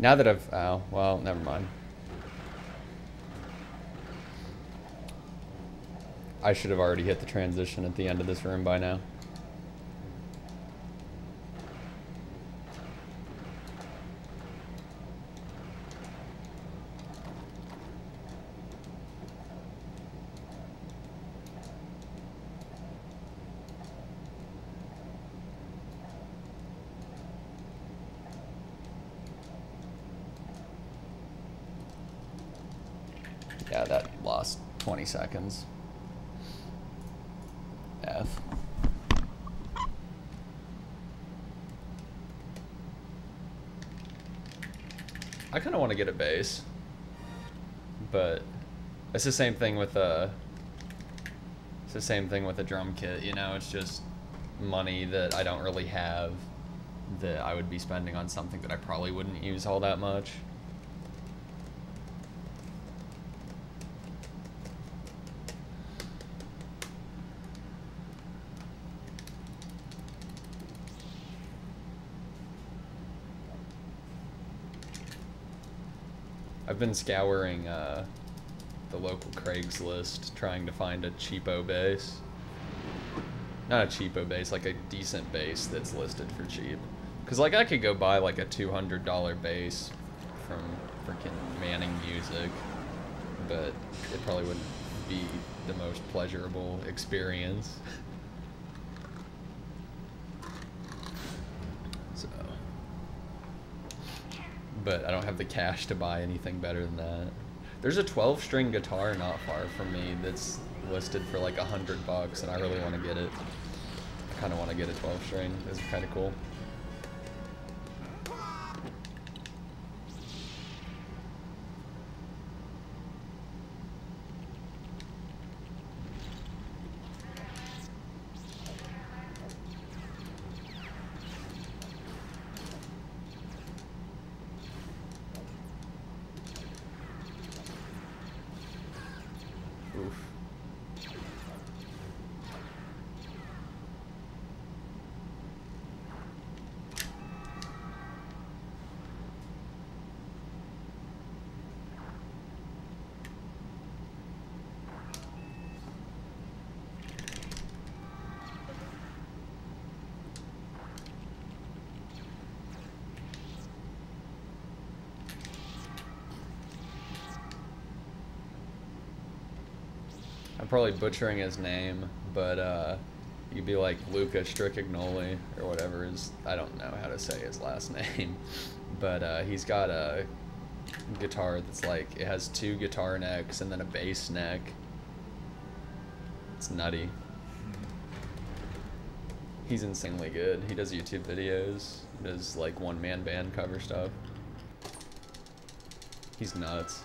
Now that I've... Oh, well, never mind. I should have already hit the transition at the end of this room by now. Yeah, that lost 20 seconds. F. I kind of want to get a bass, but it's the same thing with a. It's the same thing with a drum kit, you know. It's just money that I don't really have that I would be spending on something that I probably wouldn't use all that much. I've been scouring uh, the local Craigslist trying to find a cheapo bass. Not a cheapo bass, like a decent bass that's listed for cheap. Cause like I could go buy like a two hundred dollar bass from freaking Manning Music, but it probably wouldn't be the most pleasurable experience. so, but I don't have the cash to buy anything better than that. There's a 12 string guitar not far from me that's listed for like a hundred bucks, and I really want to get it. I kind of want to get a 12 string. It's kind of cool. Oof. I'm probably butchering his name, but uh, you'd be like Luca Stricagnoli or whatever is. I don't know how to say his last name, but uh, he's got a guitar that's like it has two guitar necks and then a bass neck. It's nutty. He's insanely good. He does YouTube videos. Does like one man band cover stuff. He's nuts.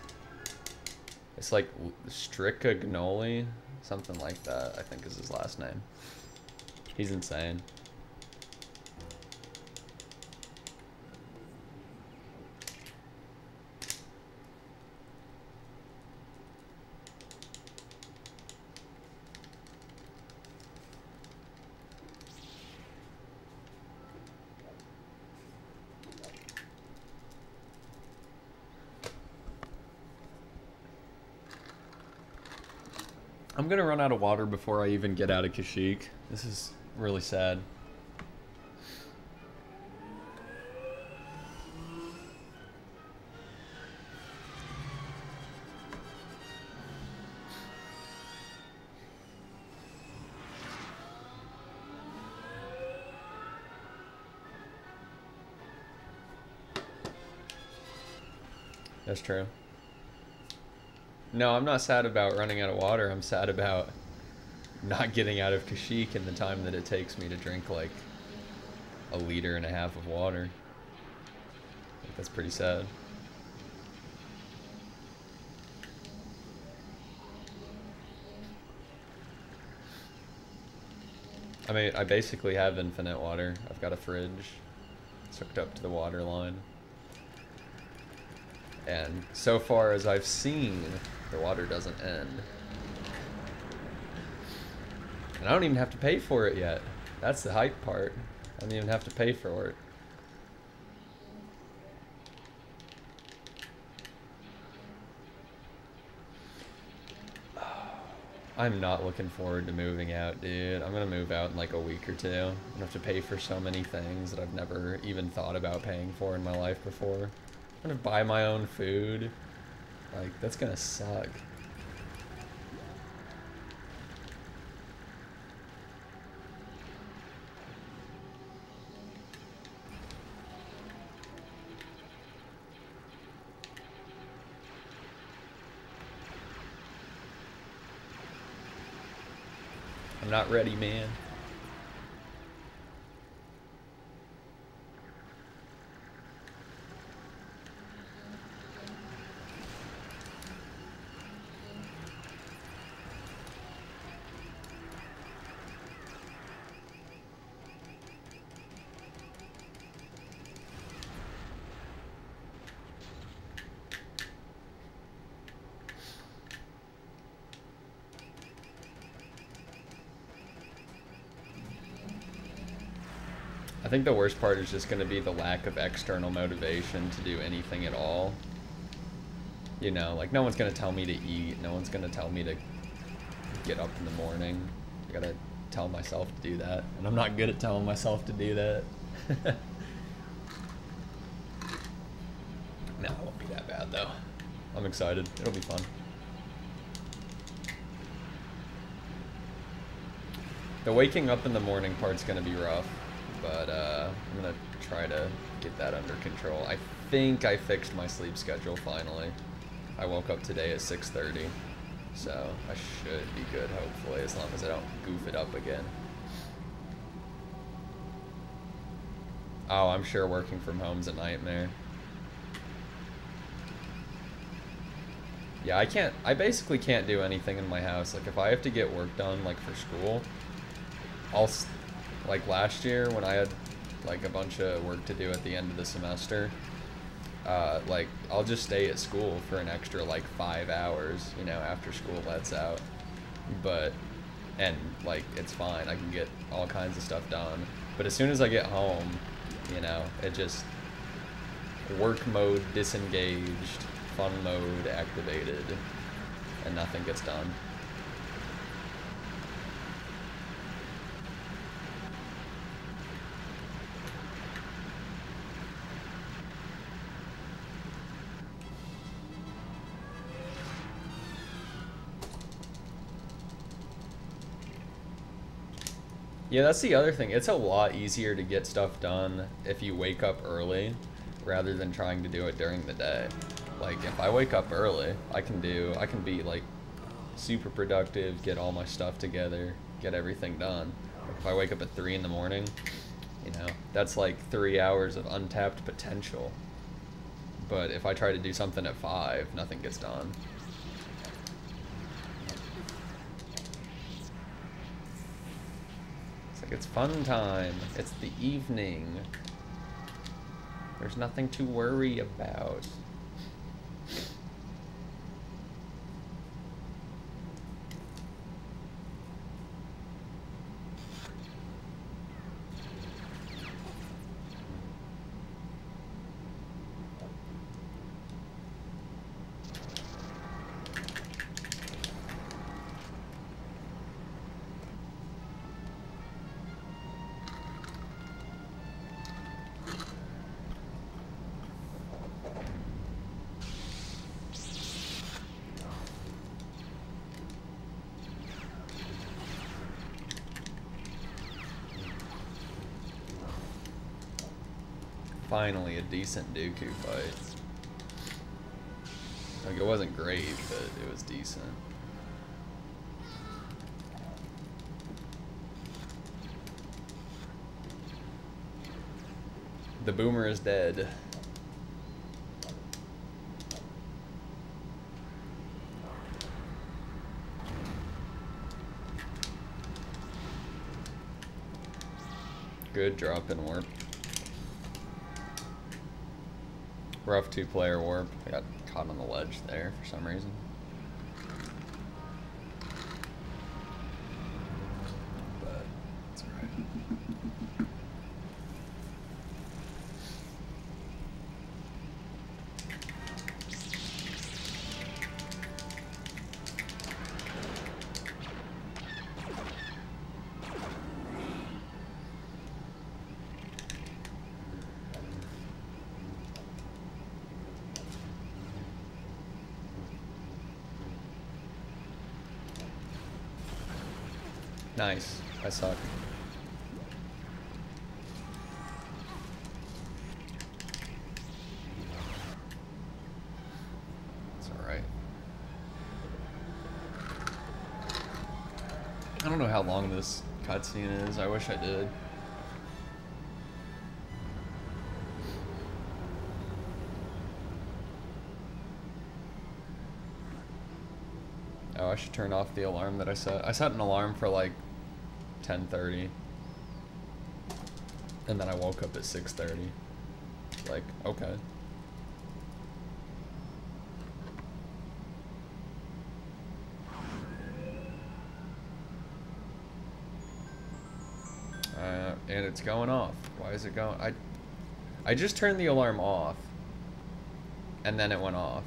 It's like Stricagnoli, something like that, I think is his last name. He's insane. I'm gonna run out of water before I even get out of Kashyyyk. This is really sad. That's true. No, I'm not sad about running out of water. I'm sad about not getting out of Kashyyyk in the time that it takes me to drink like a liter and a half of water. That's pretty sad. I mean, I basically have infinite water. I've got a fridge. It's hooked up to the water line. And so far as I've seen, the water doesn't end. And I don't even have to pay for it yet. That's the hype part. I don't even have to pay for it. I'm not looking forward to moving out, dude. I'm gonna move out in like a week or two. I'm gonna have to pay for so many things that I've never even thought about paying for in my life before. I'm gonna buy my own food. Like, that's gonna suck. I'm not ready, man. Think the worst part is just going to be the lack of external motivation to do anything at all. You know, like no one's going to tell me to eat. No one's going to tell me to get up in the morning. I got to tell myself to do that. And I'm not good at telling myself to do that. no, it won't be that bad though. I'm excited. It'll be fun. The waking up in the morning part's going to be rough but uh, I'm gonna try to get that under control. I think I fixed my sleep schedule finally. I woke up today at 6.30, so I should be good hopefully, as long as I don't goof it up again. Oh, I'm sure working from home's a nightmare. Yeah, I can't, I basically can't do anything in my house. Like, if I have to get work done, like, for school, I'll, like last year when I had like a bunch of work to do at the end of the semester, uh, like I'll just stay at school for an extra like five hours, you know, after school lets out. But and like it's fine, I can get all kinds of stuff done. But as soon as I get home, you know, it just work mode disengaged, fun mode activated, and nothing gets done. Yeah, that's the other thing. It's a lot easier to get stuff done if you wake up early rather than trying to do it during the day. Like, if I wake up early, I can do, I can be, like, super productive, get all my stuff together, get everything done. If I wake up at 3 in the morning, you know, that's like 3 hours of untapped potential. But if I try to do something at 5, nothing gets done. It's fun time. It's the evening. There's nothing to worry about. finally a decent Dooku fight. Like, it wasn't great, but it was decent. The boomer is dead. Good drop in warp. Rough two-player warp. I got caught on the ledge there for some reason. But it's alright. Nice. I suck. It's alright. I don't know how long this cutscene is. I wish I did. Oh, I should turn off the alarm that I set. I set an alarm for like 10:30, and then I woke up at 6:30. Like, okay. Uh, and it's going off. Why is it going? I, I just turned the alarm off, and then it went off.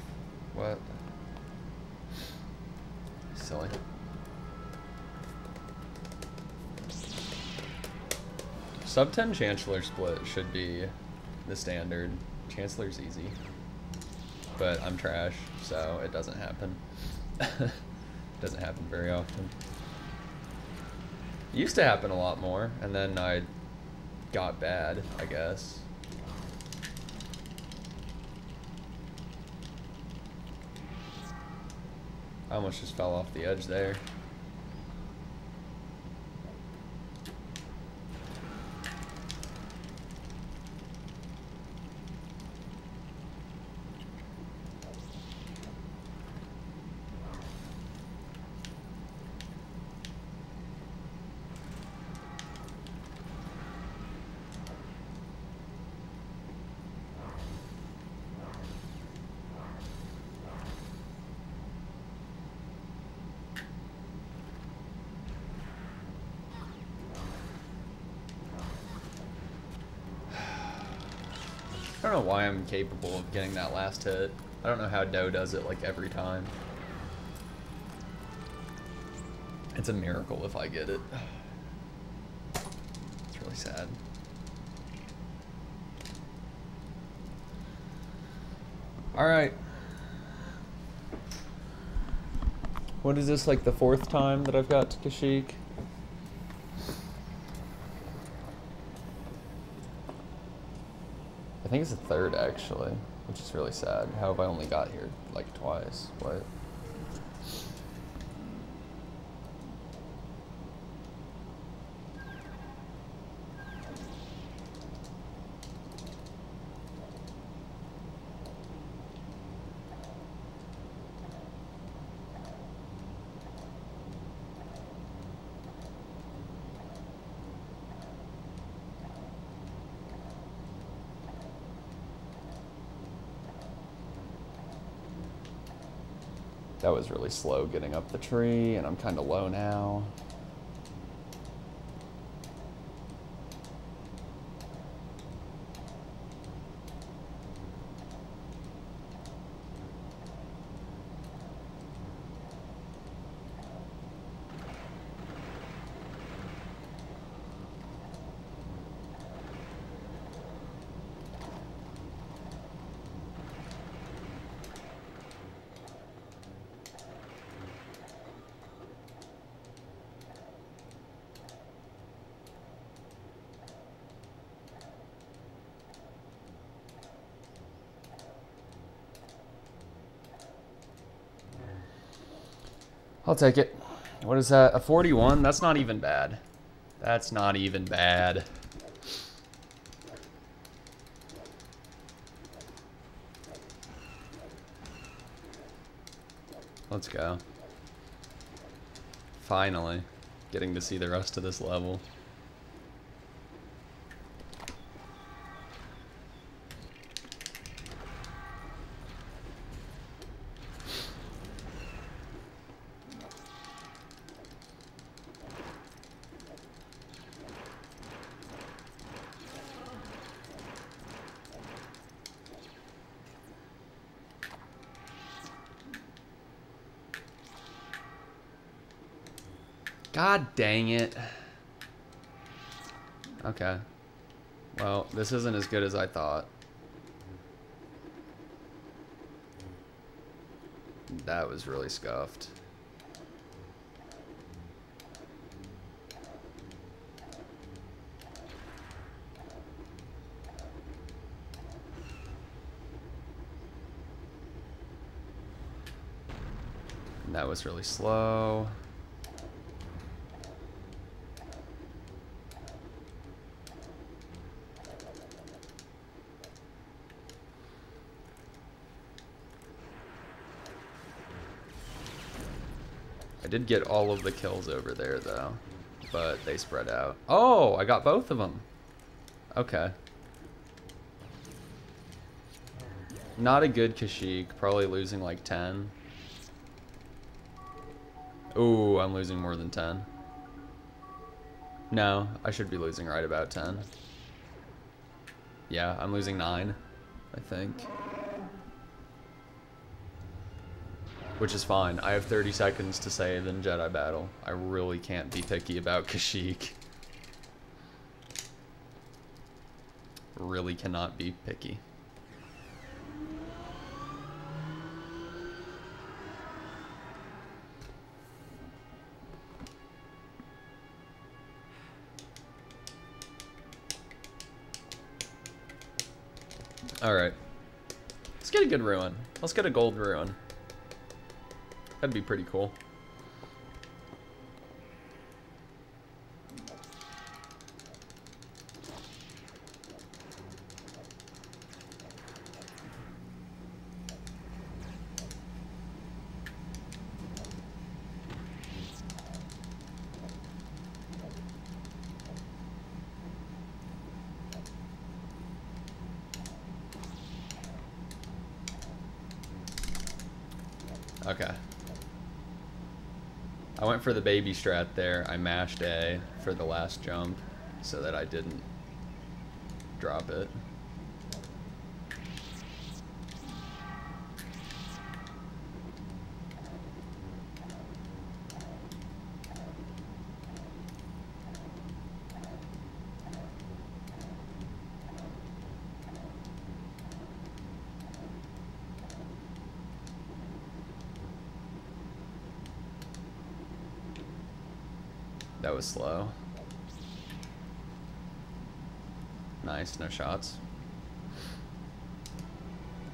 Sub 10 Chancellor split should be the standard. Chancellor's easy. But I'm trash, so it doesn't happen. doesn't happen very often. Used to happen a lot more, and then I got bad, I guess. I almost just fell off the edge there. I don't know why I'm capable of getting that last hit. I don't know how Doe does it like every time. It's a miracle if I get it. It's really sad. Alright. What is this, like the fourth time that I've got to Kashyyyk? I think it's the third actually, which is really sad. How have I only got here like twice? What? That was really slow getting up the tree, and I'm kind of low now. I'll take it. What is that? A 41? That's not even bad. That's not even bad. Let's go. Finally. Getting to see the rest of this level. Dang it. Okay. Well, this isn't as good as I thought. That was really scuffed. That was really slow. I did get all of the kills over there, though. But they spread out. Oh, I got both of them. Okay. Not a good Kashyyyk. Probably losing like 10. Ooh, I'm losing more than 10. No, I should be losing right about 10. Yeah, I'm losing 9, I think. Which is fine. I have 30 seconds to save in Jedi Battle. I really can't be picky about Kashyyyk. Really cannot be picky. Alright. Let's get a good ruin. Let's get a gold ruin. That'd be pretty cool. Okay. I went for the baby strat there. I mashed A for the last jump so that I didn't drop it. That was slow. Nice, no shots.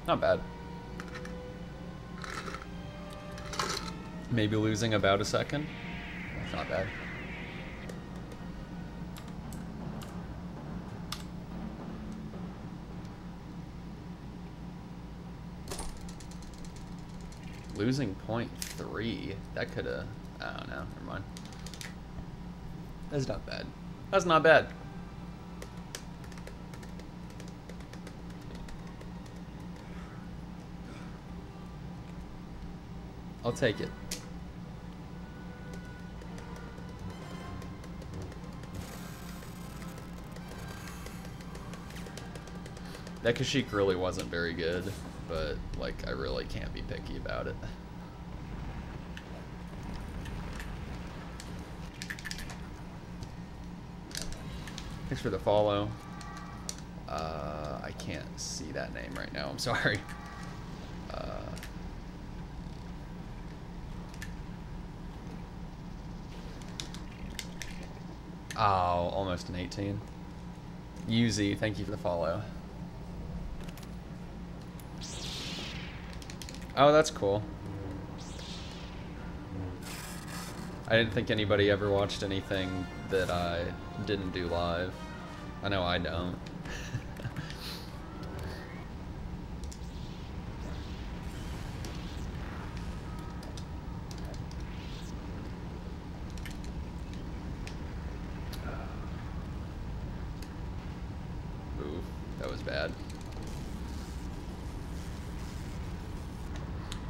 Not bad. Maybe losing about a second. That's Not bad. Losing point three. That could have. I don't know. Never mind. That's not bad. That's not bad. I'll take it. That Kashyyyk really wasn't very good, but like I really can't be picky about it. Thanks for the follow. Uh, I can't see that name right now. I'm sorry. Uh, oh, almost an 18. UZ, thank you for the follow. Oh, that's cool. I didn't think anybody ever watched anything that I didn't do live. I know I don't. Ooh, that was bad.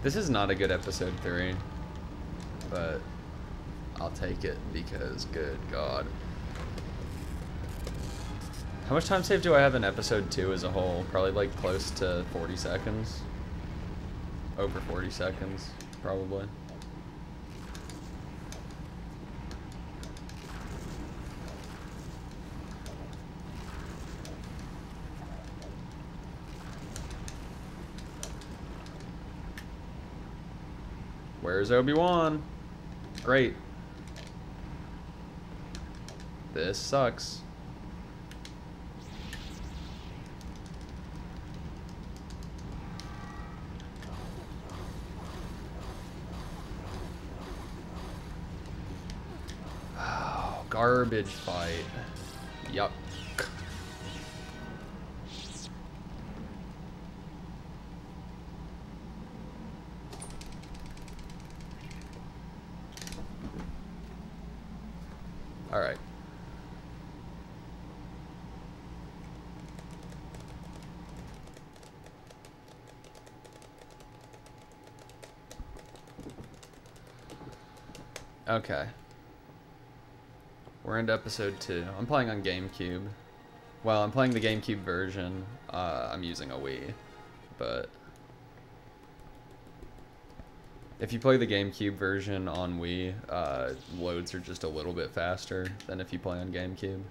This is not a good episode 3, but I'll take it because good god. How much time save do I have in episode 2 as a whole? Probably like close to 40 seconds. Over 40 seconds, probably. Where's Obi-Wan? Great. This sucks. Garbage fight. Yuck. Alright. Okay. We're into episode two. I'm playing on GameCube. Well, I'm playing the GameCube version. Uh, I'm using a Wii, but if you play the GameCube version on Wii, uh, loads are just a little bit faster than if you play on GameCube.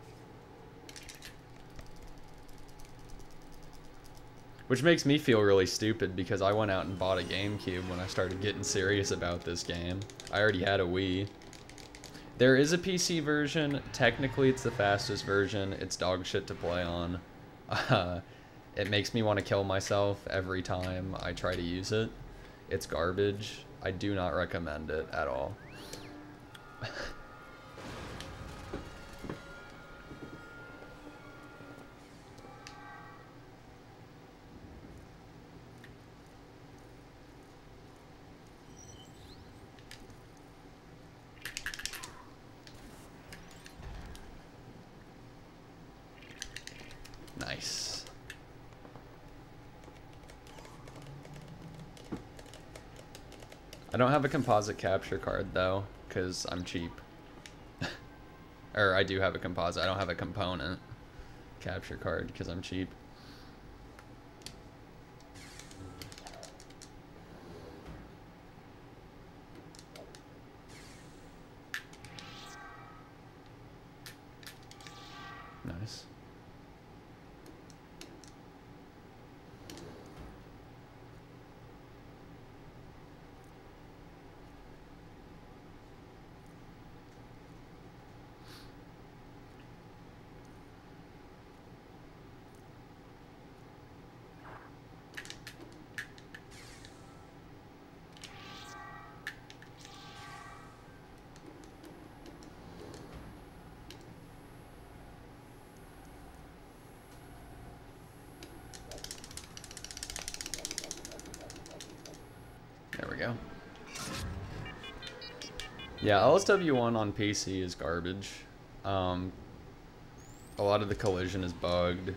Which makes me feel really stupid because I went out and bought a GameCube when I started getting serious about this game. I already had a Wii. There is a PC version. Technically, it's the fastest version. It's dog shit to play on. Uh, it makes me want to kill myself every time I try to use it. It's garbage. I do not recommend it at all. have a composite capture card though, because I'm cheap. or I do have a composite, I don't have a component capture card because I'm cheap. Nice. There we go. Yeah, LSW1 on PC is garbage. Um, a lot of the collision is bugged.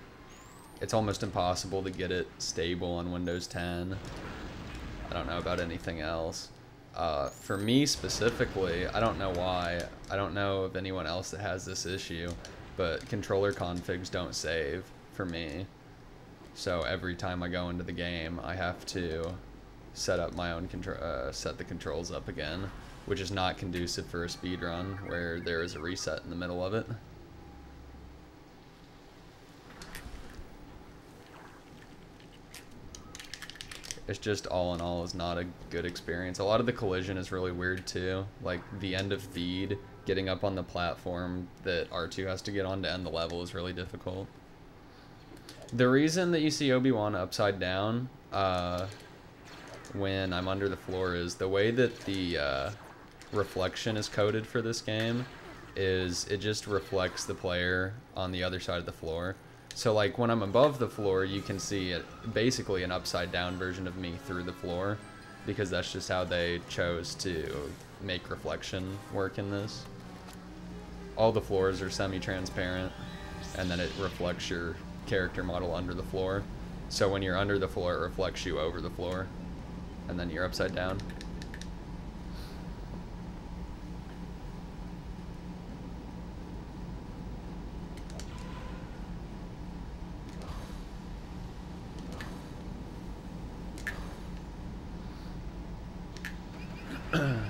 It's almost impossible to get it stable on Windows 10. I don't know about anything else. Uh, for me specifically, I don't know why. I don't know of anyone else that has this issue, but controller configs don't save for me. So every time I go into the game, I have to set up my own control, uh, set the controls up again, which is not conducive for a speed run where there is a reset in the middle of it. It's just all in all is not a good experience. A lot of the collision is really weird too. Like the end of Theed, getting up on the platform that R2 has to get on to end the level is really difficult. The reason that you see Obi-Wan upside down uh, when I'm under the floor is the way that the uh, reflection is coded for this game is it just reflects the player on the other side of the floor. So like when I'm above the floor, you can see it, basically an upside down version of me through the floor because that's just how they chose to make reflection work in this. All the floors are semi-transparent and then it reflects your character model under the floor. So when you're under the floor, it reflects you over the floor and then you're upside down. Alright.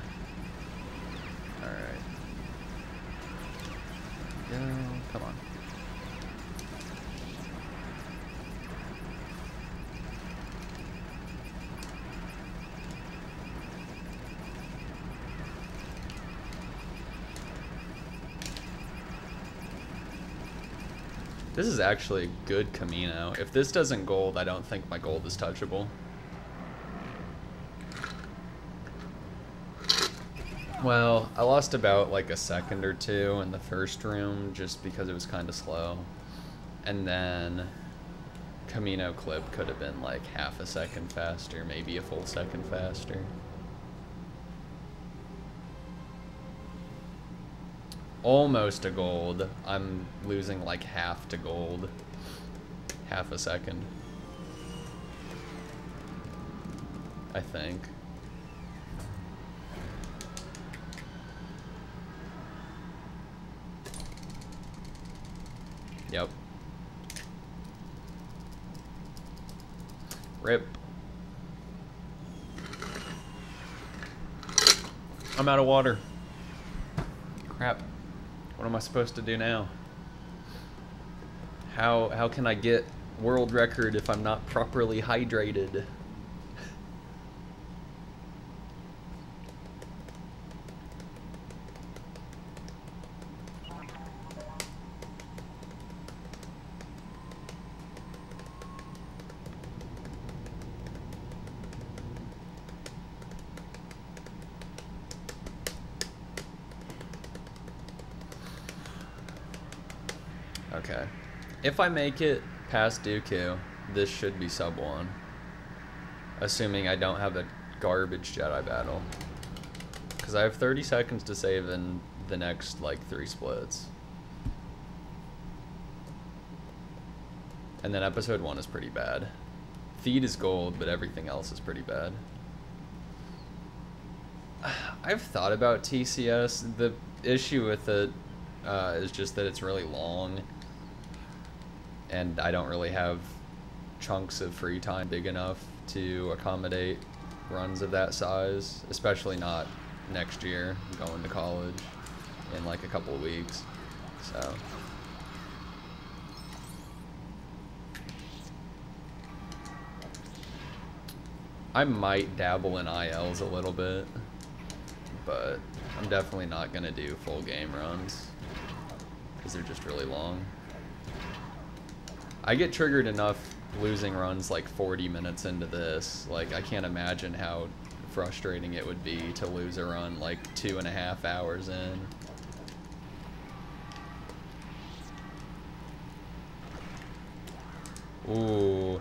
Go. Come on. This is actually a good Kamino. If this doesn't gold, I don't think my gold is touchable. Well, I lost about like a second or two in the first room just because it was kind of slow. And then Kamino clip could have been like half a second faster, maybe a full second faster. Almost a gold. I'm losing like half to gold. Half a second. I think. Yep. Rip. I'm out of water. Crap. What am I supposed to do now? How how can I get world record if I'm not properly hydrated? If I make it past Dooku, this should be sub 1. Assuming I don't have a garbage Jedi battle. Because I have 30 seconds to save in the next, like, three splits. And then episode 1 is pretty bad. Theed is gold, but everything else is pretty bad. I've thought about TCS. The issue with it uh, is just that it's really long and I don't really have chunks of free time big enough to accommodate runs of that size, especially not next year, going to college in like a couple of weeks. So. I might dabble in ILs a little bit, but I'm definitely not going to do full game runs because they're just really long. I get triggered enough losing runs like 40 minutes into this. Like, I can't imagine how frustrating it would be to lose a run like two and a half hours in. Ooh.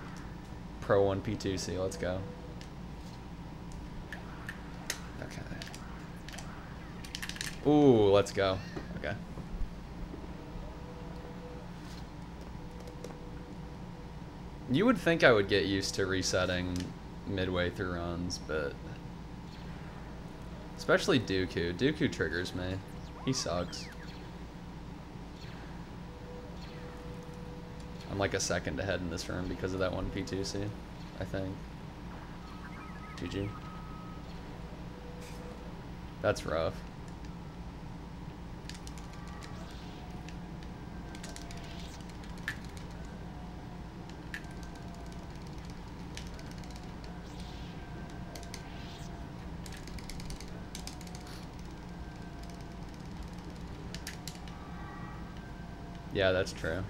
Pro 1 P2C, let's go. Okay. Ooh, let's go. Okay. You would think I would get used to resetting midway through runs, but... Especially Dooku. Dooku triggers me. He sucks. I'm like a second ahead in this room because of that one P2C, I think. GG. That's rough. Yeah, that's true.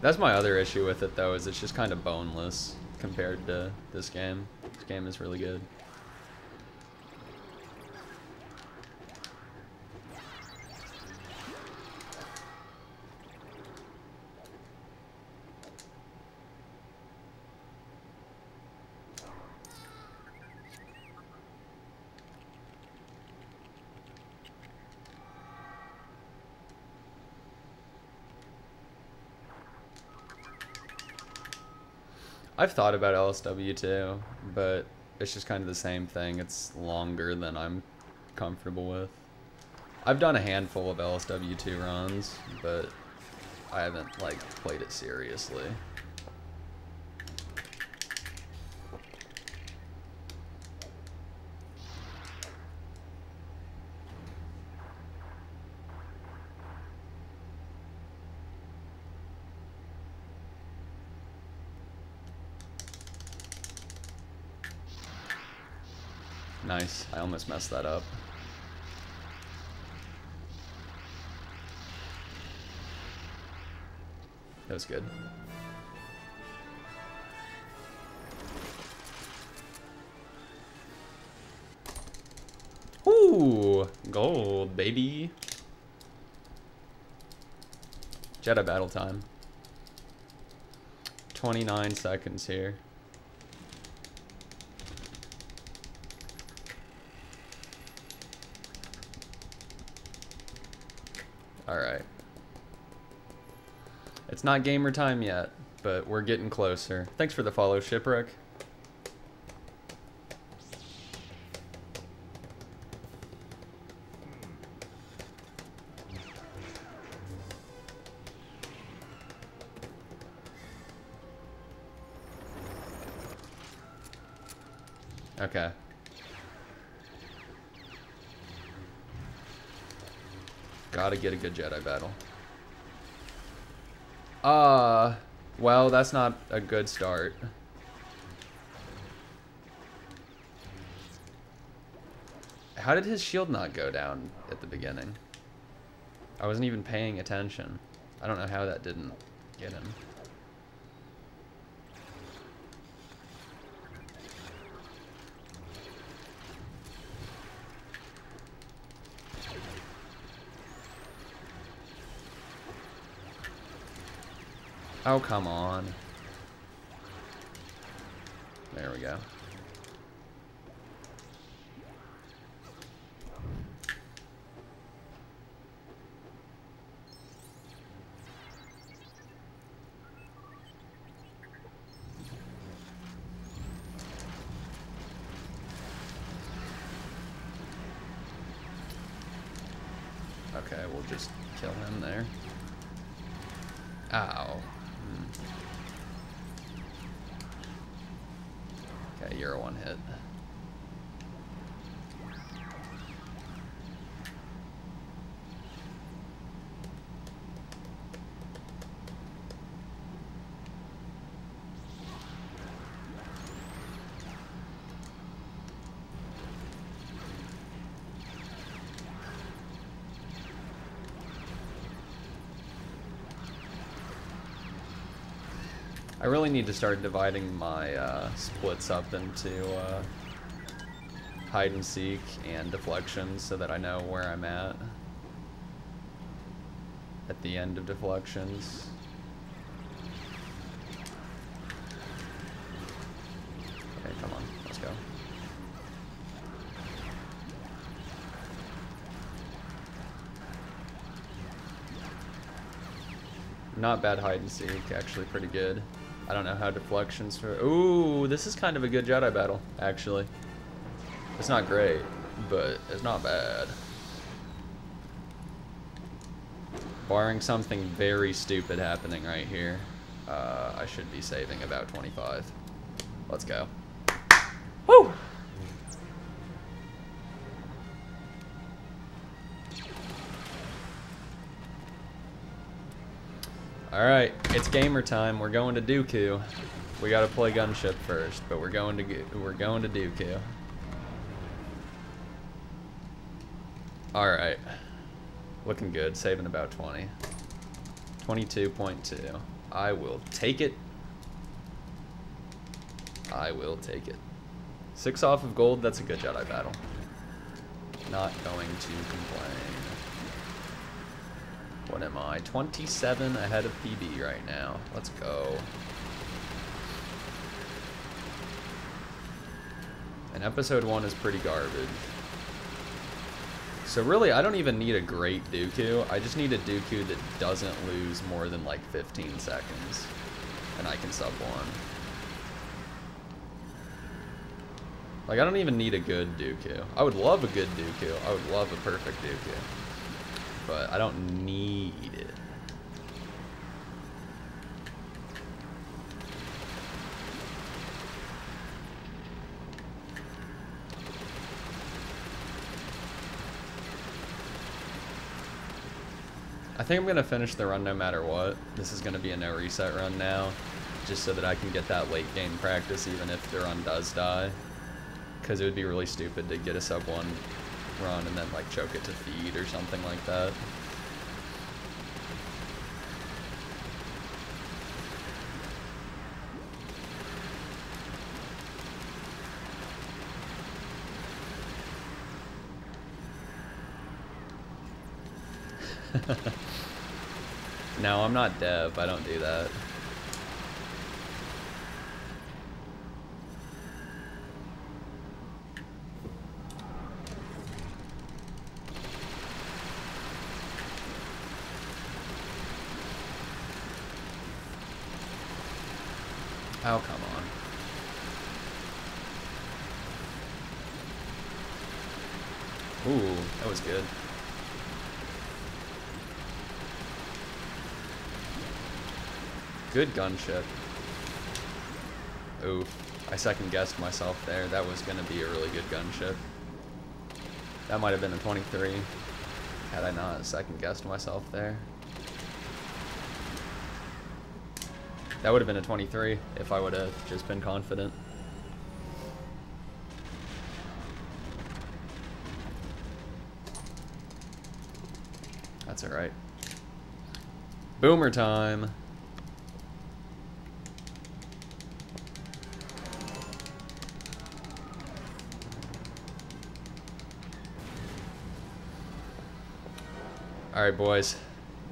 That's my other issue with it, though, is it's just kind of boneless compared to this game. This game is really good. I've thought about LSW too, but it's just kind of the same thing. It's longer than I'm comfortable with. I've done a handful of LSW2 runs, but I haven't like played it seriously. Almost messed that up. That was good. Ooh, gold, baby. Jedi battle time. 29 seconds here. Alright. It's not gamer time yet, but we're getting closer. Thanks for the follow, Shipwreck. Okay. Gotta get a good Jedi battle. Uh, well, that's not a good start. How did his shield not go down at the beginning? I wasn't even paying attention. I don't know how that didn't get him. Oh, come on. There we go. Okay, we'll just kill him there. Ow. Okay, you're a one hit. I really need to start dividing my uh, splits up into uh, hide and seek and deflections so that I know where I'm at at the end of deflections. Okay, come on, let's go. Not bad hide and seek, actually pretty good. I don't know how deflections for. Ooh, this is kind of a good Jedi battle, actually. It's not great, but it's not bad. Barring something very stupid happening right here, uh, I should be saving about 25. Let's go. Alright, it's gamer time. We're going to Dooku. We gotta play gunship first, but we're going to we're going to Dooku. Alright. Looking good, saving about 20. 22.2. I will take it. I will take it. Six off of gold, that's a good Jedi battle. Not going to complain. What am I? 27 ahead of PB right now. Let's go. And episode 1 is pretty garbage. So really, I don't even need a great Dooku. I just need a Dooku that doesn't lose more than like 15 seconds. And I can sub one. Like, I don't even need a good Dooku. I would love a good Dooku. I would love a perfect Dooku but I don't need it. I think I'm going to finish the run no matter what. This is going to be a no reset run now, just so that I can get that late game practice even if the run does die. Because it would be really stupid to get a sub 1 run and then like choke it to feed or something like that. no, I'm not dev. I don't do that. Good gunship. Ooh, I second guessed myself there. That was going to be a really good gunship. That might have been a 23 had I not second guessed myself there. That would have been a 23 if I would have just been confident. That's alright. Boomer time. Alright, boys.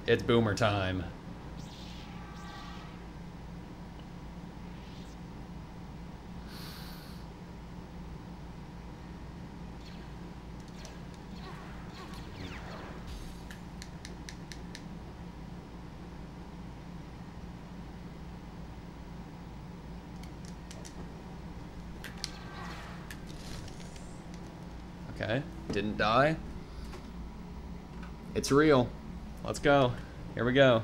It's boomer time. Okay, didn't die. It's real. Let's go. Here we go.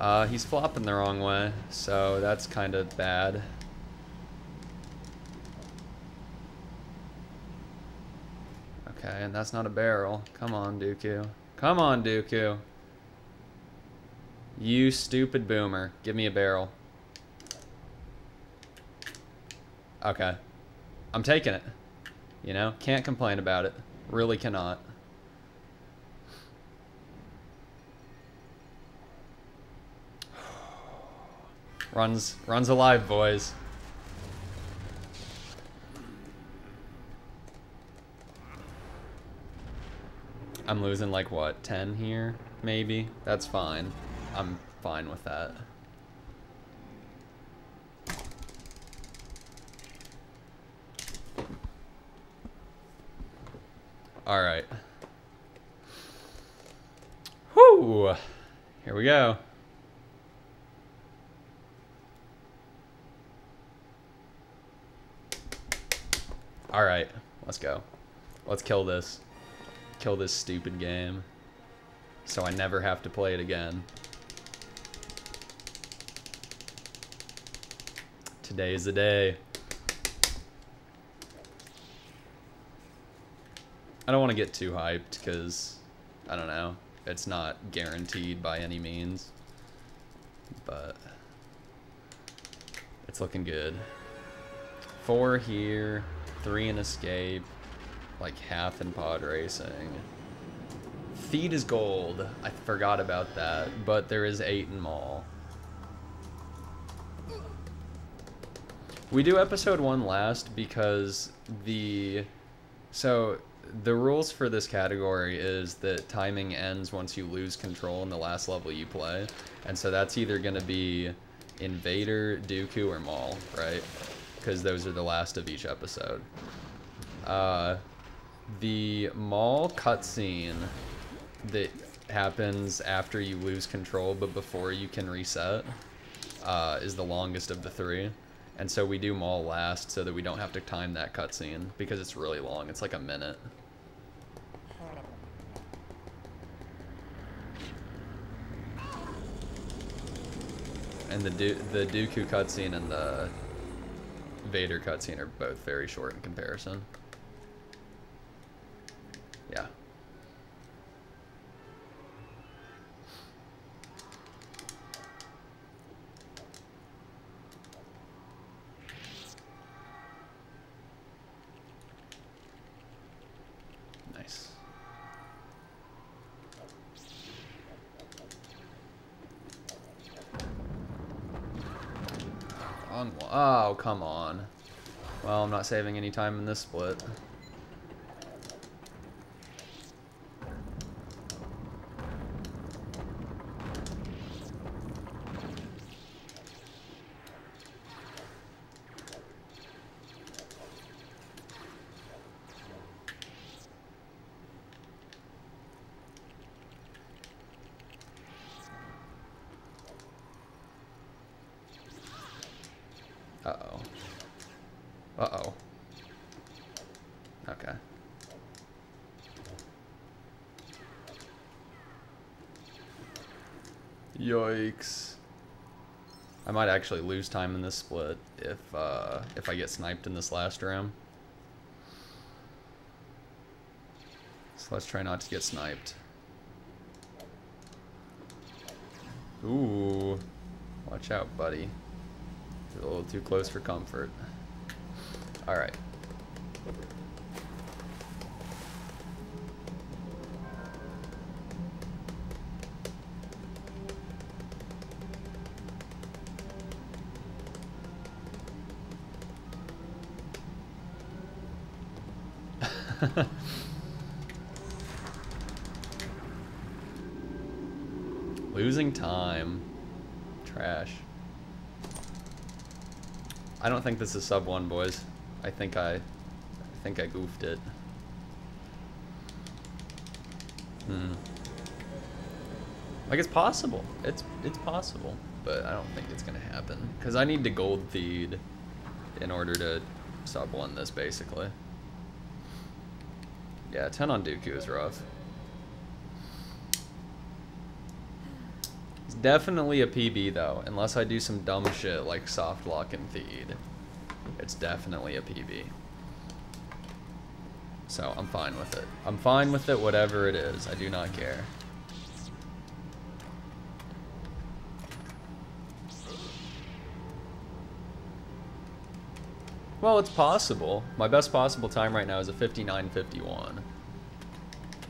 Uh, he's flopping the wrong way, so that's kind of bad. Okay, and that's not a barrel. Come on, Dooku. Come on, Dooku. You stupid boomer. Give me a barrel. Okay. I'm taking it. You know, can't complain about it. Really cannot. Runs, runs alive, boys. I'm losing like what, 10 here? Maybe? That's fine. I'm fine with that. All right. Whoo! Here we go. All right, let's go. Let's kill this. Kill this stupid game. So I never have to play it again. Today is the day. I don't want to get too hyped because, I don't know, it's not guaranteed by any means. But it's looking good. Four here, three in escape, like half in pod racing. Theed is gold. I forgot about that, but there is eight in Maul. We do episode one last because the so the rules for this category is that timing ends once you lose control in the last level you play. And so that's either going to be Invader, Dooku, or Maul, right? Because those are the last of each episode. Uh, the Maul cutscene that happens after you lose control but before you can reset uh, is the longest of the three. And so we do Maul last so that we don't have to time that cutscene because it's really long. It's like a minute. And the du the Dooku cutscene and the Vader cutscene are both very short in comparison. Yeah. Nice. Oh, come on. Well, I'm not saving any time in this split. Uh-oh. Okay. Yikes. I might actually lose time in this split if uh, if I get sniped in this last round. So let's try not to get sniped. Ooh. Watch out, buddy. You're a little too close for comfort. Alright. Losing time. Trash. I don't think this is sub one, boys. I think I, I think I goofed it. Hmm. Like it's possible. It's it's possible, but I don't think it's gonna happen because I need to gold Theed in order to sub one this basically. Yeah, 10 on Dooku is rough. It's definitely a PB though, unless I do some dumb shit like soft lock and Theed. It's definitely a PB. So I'm fine with it. I'm fine with it, whatever it is. I do not care. Well, it's possible. My best possible time right now is a 59.51.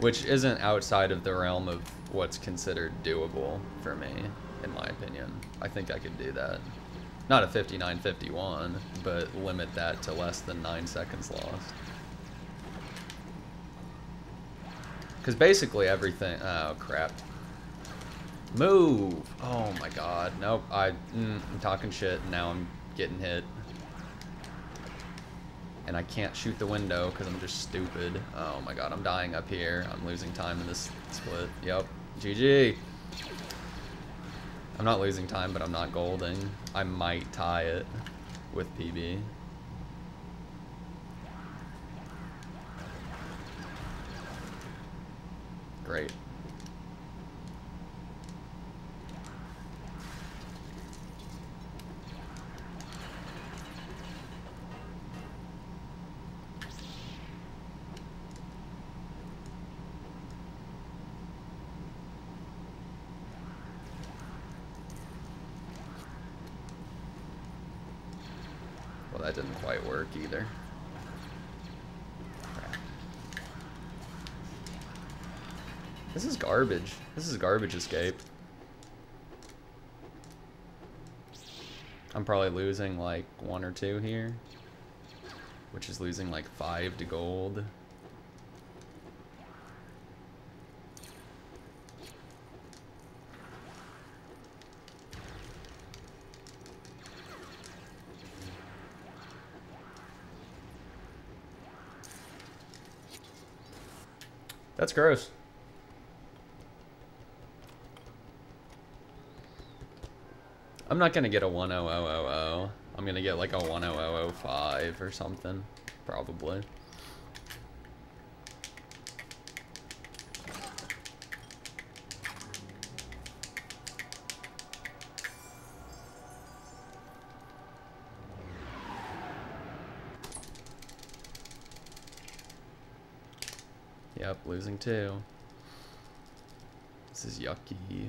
Which isn't outside of the realm of what's considered doable for me, in my opinion. I think I could do that. Not a 59.51, but limit that to less than 9 seconds lost. Because basically everything... Oh, crap. Move! Oh my god. Nope, I, mm, I'm talking shit and now I'm getting hit and I can't shoot the window because I'm just stupid. Oh my god, I'm dying up here. I'm losing time in this split. Yep. GG. I'm not losing time, but I'm not golding. I might tie it with PB. Great. Well, that didn't quite work either. This is garbage. This is garbage escape. I'm probably losing like one or two here. Which is losing like five to gold. That's gross. I'm not gonna get a 10000. I'm gonna get like a 10005 or something, probably. Yep, losing two. This is yucky.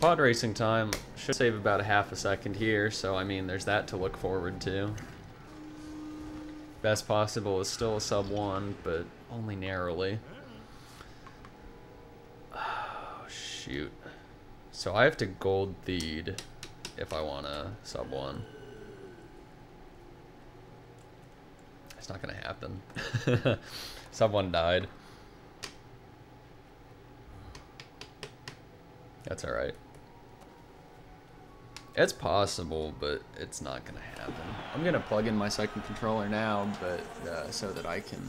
Pod racing time should save about a half a second here, so I mean, there's that to look forward to. Best possible is still a sub one, but only narrowly. Oh, shoot. So I have to gold Theed if I want to sub one. Not gonna happen. Someone died. That's alright. It's possible, but it's not gonna happen. I'm gonna plug in my second controller now, but uh, so that I can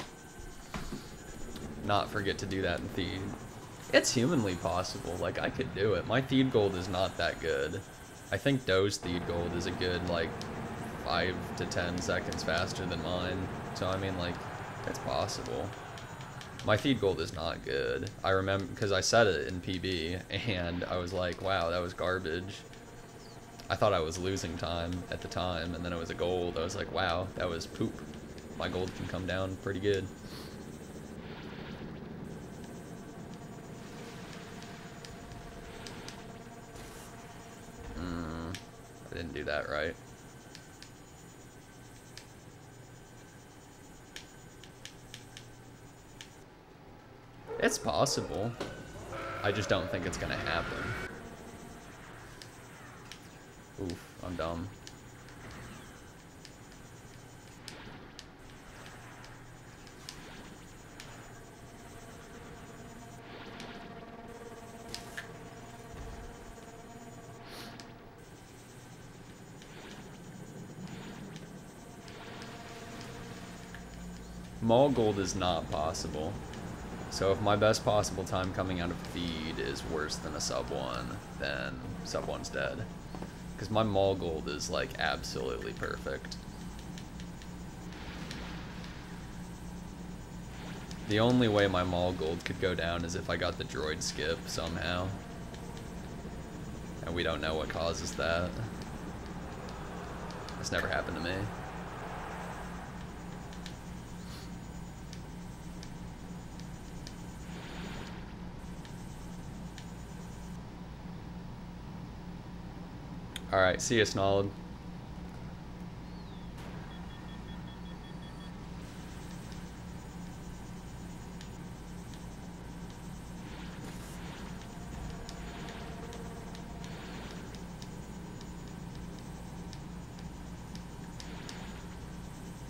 not forget to do that in Theed. It's humanly possible. Like I could do it. My Theed gold is not that good. I think Doe's Theed gold is a good like five to ten seconds faster than mine. So I mean, like, it's possible. My Theed gold is not good. I remember because I said it in PB, and I was like, wow, that was garbage. I thought I was losing time at the time, and then it was a gold. I was like, wow, that was poop. My gold can come down pretty good. Mm, I didn't do that right. It's possible. I just don't think it's gonna happen. Oof, I'm dumb. Maul gold is not possible. So if my best possible time coming out of Theed is worse than a sub 1, then sub 1's dead. Because my Maul gold is like absolutely perfect. The only way my Maul gold could go down is if I got the droid skip somehow. And we don't know what causes that. This never happened to me. Alright, see you, Snarled.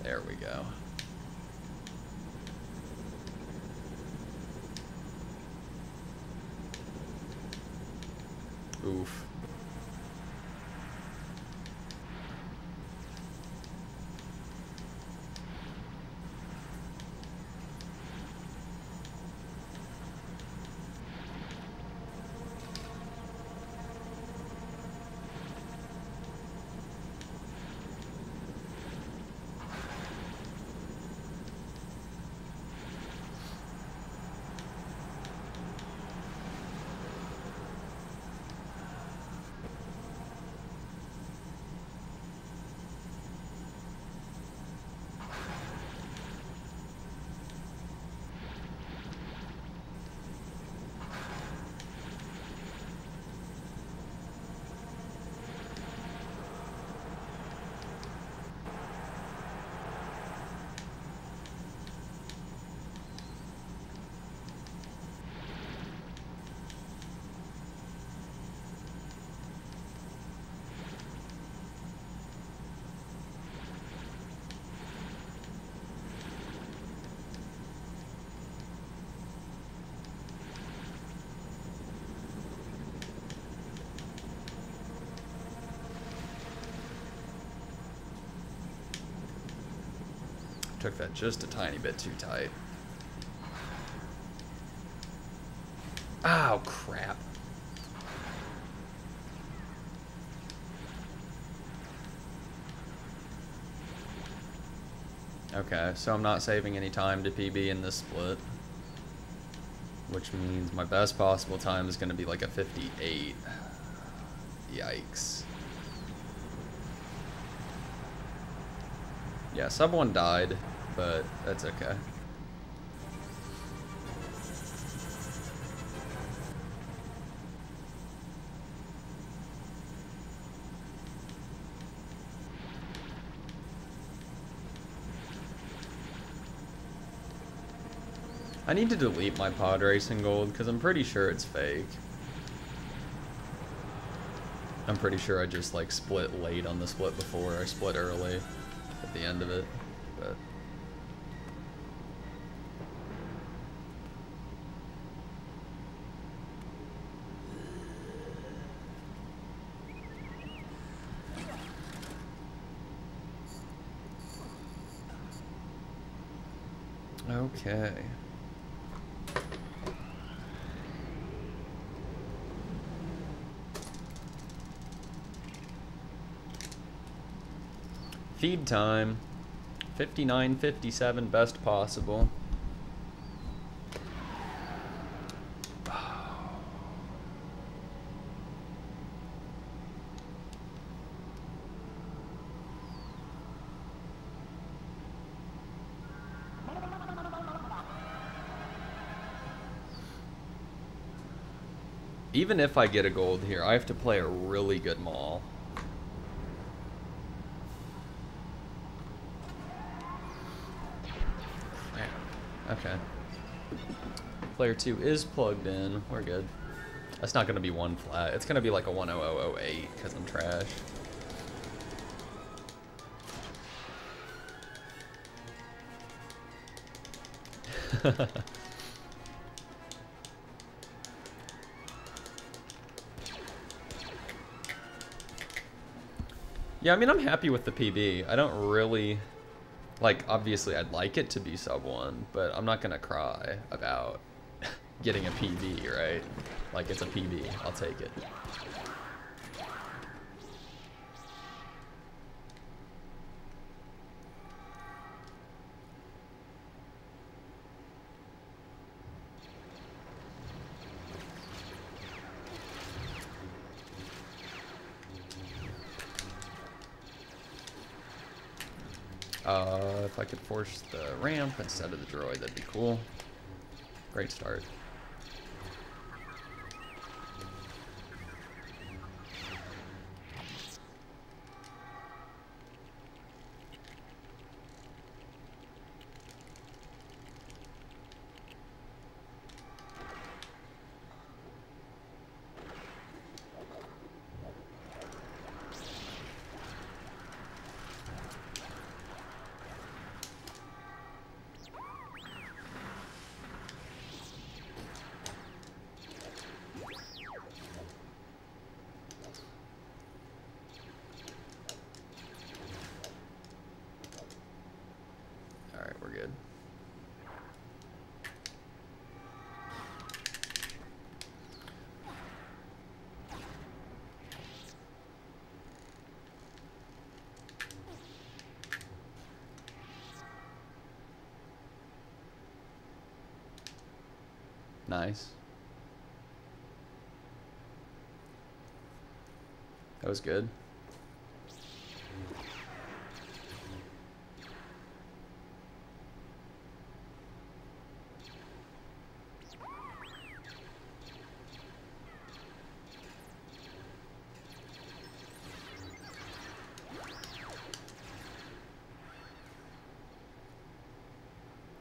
There we go. Oof. Took that just a tiny bit too tight. Oh, crap. Okay, so I'm not saving any time to PB in this split. Which means my best possible time is going to be like a 58. Yikes. Yeah, someone died, but that's okay. I need to delete my pod racing gold because I'm pretty sure it's fake. I'm pretty sure I just like split late on the split before. I split early at the end of it, but. Okay. Theed time. 59.57, best possible. Even if I get a gold here, I have to play a really good Maul. Okay. Player 2 is plugged in. We're good. That's not going to be one flat. It's going to be like a 10008 because I'm trash. yeah, I mean, I'm happy with the PB. I don't really... Like, obviously, I'd like it to be sub 1, but I'm not going to cry about getting a PB, right? Like, it's a PB. I'll take it. Uh, if I could force the ramp instead of the droid, that'd be cool. Great start. Nice. That was good.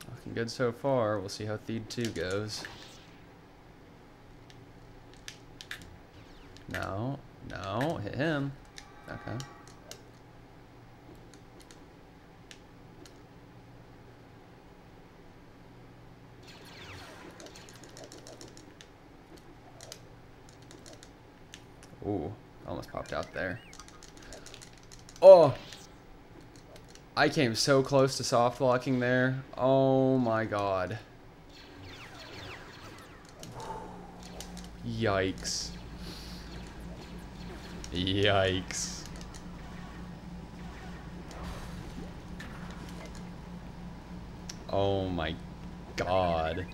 Looking good so far. We'll see how Theed 2 goes. No, no, hit him. Okay. Ooh, almost out there. Oh! I came so close to soft locking there. Oh my god. Yikes. Yikes. Oh my god.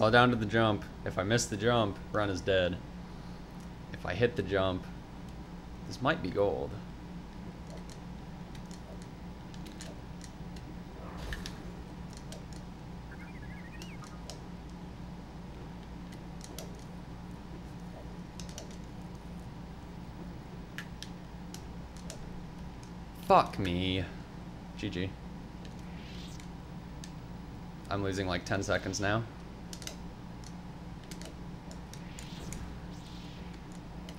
All down to the jump. If I miss the jump, run is dead. If I hit the jump, this might be gold. Fuck me. GG. I'm losing like 10 seconds now.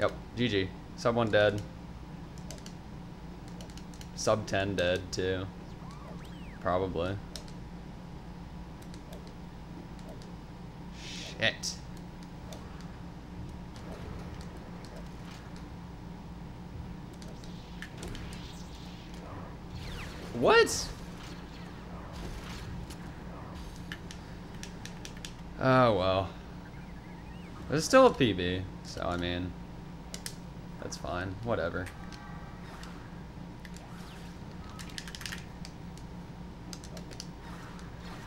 Yep, GG. Sub 1 dead. Sub 10 dead too. Probably. Shit. What? Oh, well. There's still a PB, so I mean, that's fine. Whatever.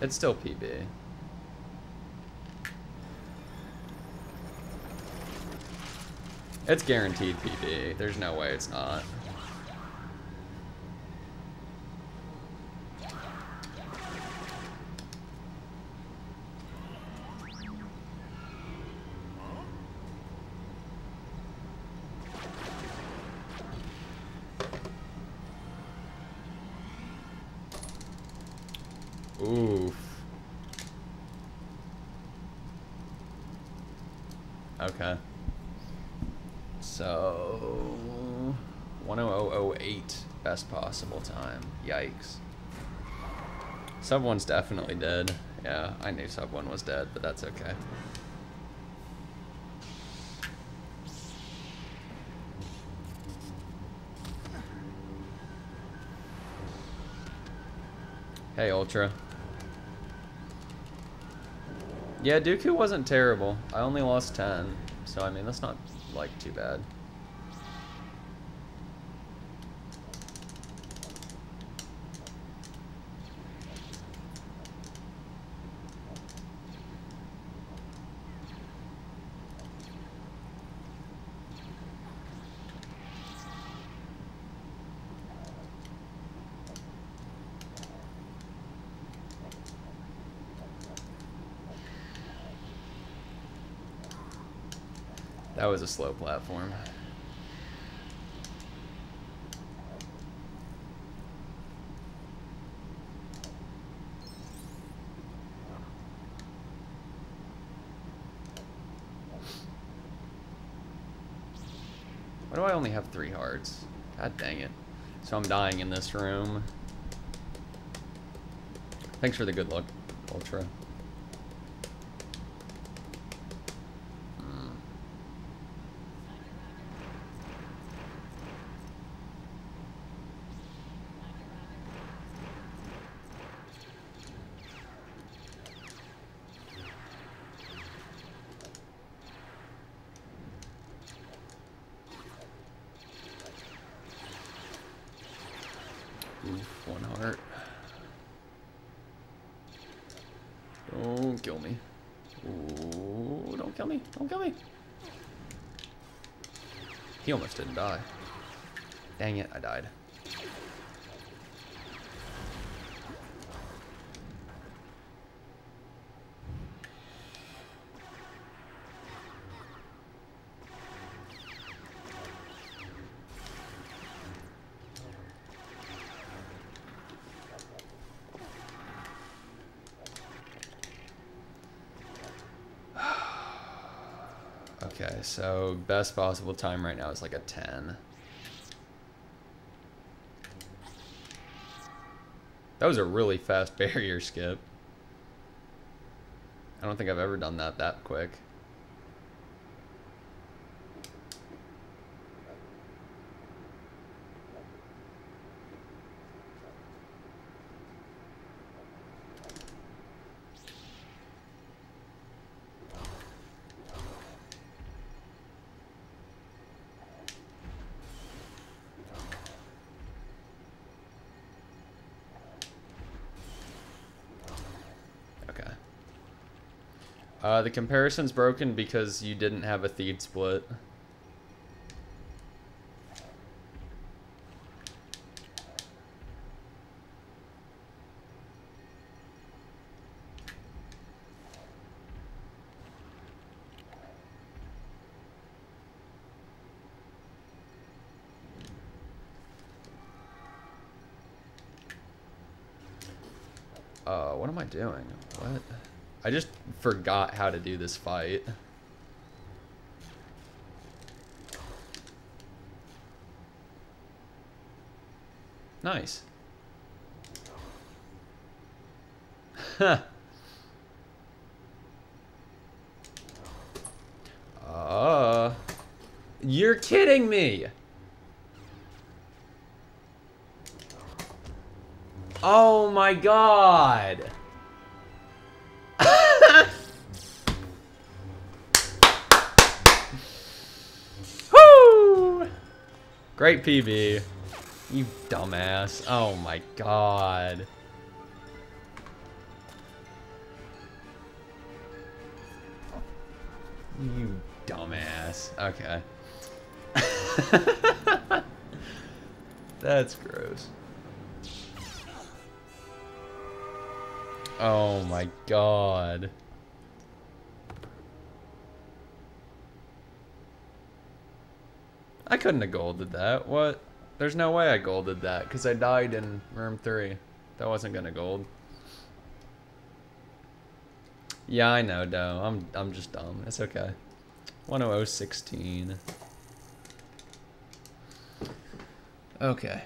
It's still PB. It's guaranteed PB. There's no way it's not. Oof. Okay. So 10008 best possible time. Yikes. Sub 1's definitely dead. Yeah, I knew Sub 1 was dead, but that's okay. Hey, Ultra. Yeah, Dooku wasn't terrible. I only lost 10, so I mean, that's not, like, too bad. That was a slow platform. Why do I only have three hearts? God dang it. So I'm dying in this room. Thanks for the good luck, Ultra. Oof, one heart. Don't kill me. Ooh, don't kill me. Don't kill me. He almost didn't die. Dang it, I died. Okay, so best possible time right now is like a 10. That was a really fast barrier skip. I don't think I've ever done that that quick. the comparison's broken because you didn't have a Theed split. Uh, what am I doing? What? I just forgot how to do this fight. Nice. Huh. Uh, you're kidding me. Oh my god. Great PB. You dumbass. Oh my god. You dumbass. Okay. That's gross. Oh my god. Couldn't have golded that. What? There's no way I golded that because I died in room 3. That wasn't gonna gold. Yeah, I know, though. I'm I'm just dumb. It's okay. 10016. Okay.